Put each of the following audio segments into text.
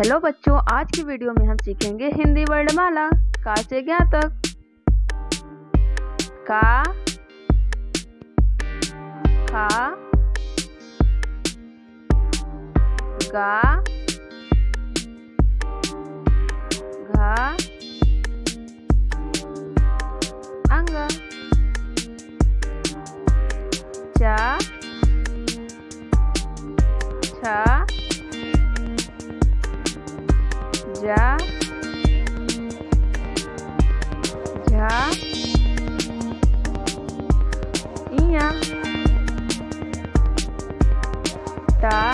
Hello बच्चों, आज की वीडियो में हम सीखेंगे हिंदी वर्णमाला। का से ज्ञा तक का? खा गा? घा? अंग? चा? छा? já, já, inha, tá.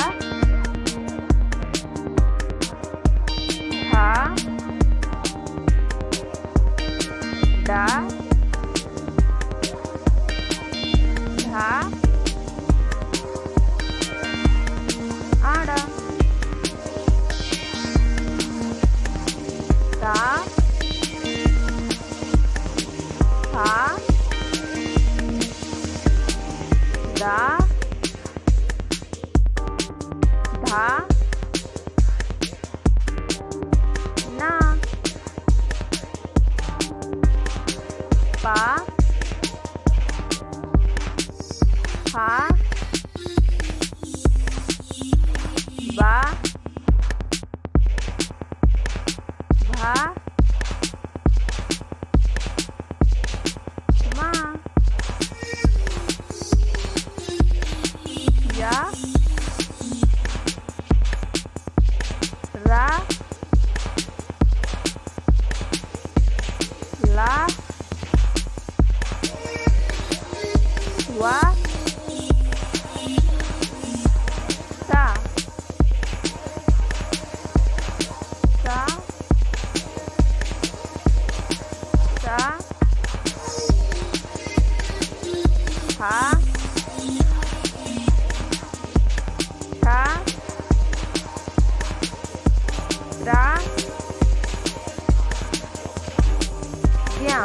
da da na. Pa pa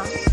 now.